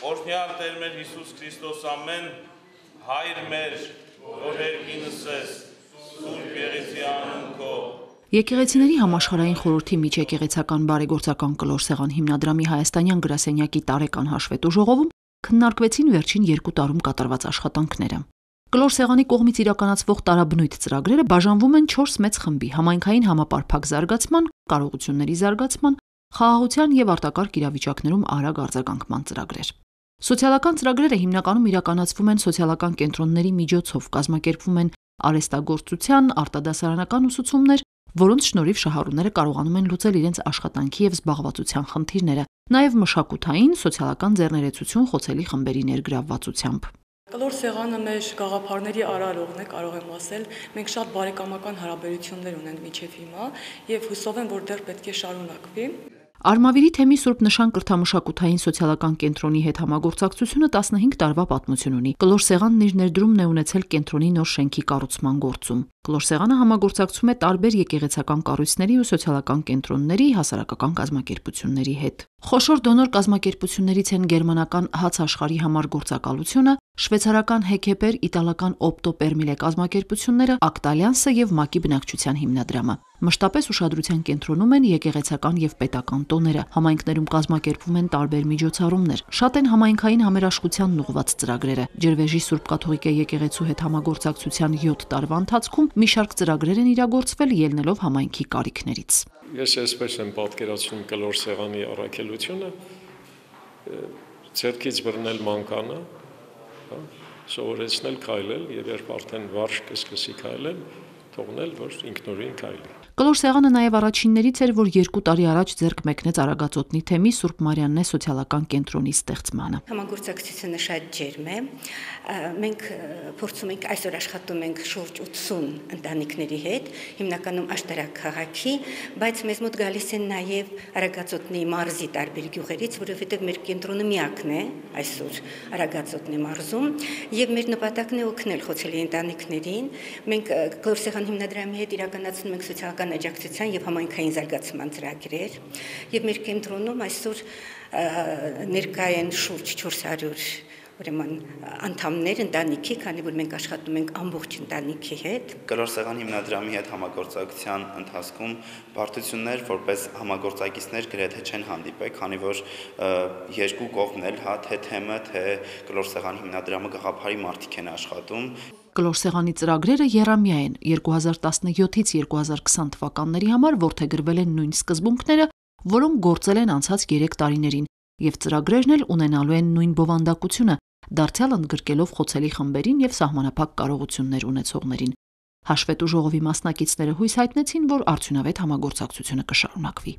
Օրհնյալ Տեր մեր Հիսուս Քրիստոս ամեն հայր մեր, որ երկինս ես, Սուրբ Եղեցի անուն քո, Եկեղեցիների համաշխարհային խորհրդի միջեկեղեցական բարեգործական կլոր սեղան հիմնադրամի հայաստանյան գրասենյակի տարեկան հաշվետու ժողովում քննարկվեցին վերջին երկու տարում կատարված աշխատանքները։ Կլոր սեղանի կողմից իրականացվող տարաբնույթ ծրագրերը բաժանվում են 4 մեծ խմբի՝ համայնքային համապարփակ զարգացման, կարողությունների զարգացման, խաղաղության եւ արտակարգ իրավիճակներում արագ արձագանքման ծրագրեր։ Սոցիալական ծրագրերը հիմնականում իրականացվում են սոցիալական կենտրոնների միջոցով, կազմակերպվում են արեստագործության, արտադասարանական ուսուցումներ, որոնց շնորհիվ շահառուները կարողանում են լուծել իրենց աշխատանքի եւ զբաղվածության խնդիրները, նաեւ մշակութային, սոցիալական ձեռներեցություն խոցելի խմբերի ներգրավվածությամբ։ Կլոր սեղանը մեր գաղափարների արարողն է, կարող եմ ասել։ Մենք շատ բարեկամական հարաբերություններ ունենք միջև հիմա եւ հուսով եմ, որ դեռ պետք է շարունակվի։ Արմավիրի թեմի Սուրբ Նշան կրթամշակութային սոցիալական կենտրոնի հետ համագործակցությունը 15 տարվա պատմություն ունի։ Կլոր սեղանն իր ներդրումն է ունեցել կենտրոնի նոր շենքի կառուցման գործում։ Կլոր սեղանը համագործակցում է տարբեր եկեղեցական կառույցների ու սոցիալական կենտրոնների, հասարակական կազմակերպությունների հետ։ Խոշոր դոնոր կազմակերպություններից են գերմանական հաց աշխարհի համար գործակալությունը, շվեյցարական Հեքեպեր, իտալական Opto Permile կազմակերպությունները, Ակտալյանսը եւ ՄԱԿ-ի բնակչության հիմնադրամը։ Մշտապես ուշադրության կենտրոնում են եկեղեցական եւ պետական տոները։ Համայնքներում կազմակերպվում են տարբեր միջոցառումներ։ Շատ են համայնքային համերաշխությանն ուղղված ծրագրերը։ Ջրվեժի Սուրբ Կաթողիկե եկեղեցու հետ համագործակցության 7 տարվա ընթացքում մի շարք ծրագրեր են իրագործվել ելնելով համայնքի կարիքներից։ Ես այսպես եմ պատկերացնում կլոր սեղանի առաքելությունը ցերկից բռնել մանկանը, հա, սովորեցնել քայլել եւ երբ արդեն վարժ կսկսի քայլել, թողնել որ ինքնուրույն քայլի։ Կլոր սեղանը նաև առաջիններից էր, որ երկու տարի առաջ ձեռք մեկնեց Արագածոտնի թեմի Սուրբ Մարիաննե սոցիալական կենտրոնի ստեղծմանը։ Համագործակցությունը շատ ջերմ է։ Մենք փորձում ենք այսօր աշխատում ենք շուրջ 80 ընտանիքների հետ, հիմնականում աշտարակ քաղաքի, բայց մեզ մոտ գալիս են նաև Արագածոտնի մարզի տարբեր գյուղերից, որովհետև մեր կենտրոնը միակն է այսօր Արագածոտնի մարզում, եւ մեր նպատակն է օգնել խոցելի ընտանիքներին։ Մենք Կլորսեղան հիմնադրամի հետ իրականացնում ենք սոցիալական տնտեսական աջակցության եւ համայնքային զարգացման ծրագրեր եւ մեր կենտրոնում այսօր ներկա են շուրջ 400 ուրեմն անդամներ ընտանիքի, քանի որ մենք աշխատում ենք ամբողջ ընտանիքի հետ։ Կլոր սեղան հիմնադրամի հետ համագործակցության ընթացքում բարդություններ որպես համագործակիցներ գրեթե չեն հանդիպել, քանի որ երկու կողմն էլ հա թե թեմը, թե կլոր սեղան հիմնադրամը գաղափարի մարտիկ են աշխատում։ Կլոր սեղանի ծրագրերը երամյա են 2017-ից 2020 թվականների համար ворթեգրվել են նույն սկզբունքները, որոնք գործել են անցած 3 տարիներին, եւ ծրագրերն էլ ունենալու են նույն բովանդակությունը, դարձյալ ընդգրկելով խոցելի խմբերին եւ սահմանափակ կարողություններ ունեցողներին։ Հաշվետու ժողովի մասնակիցները հույս հայտնեցին, որ արդյունավետ համագործակցությունը կշարունակվի։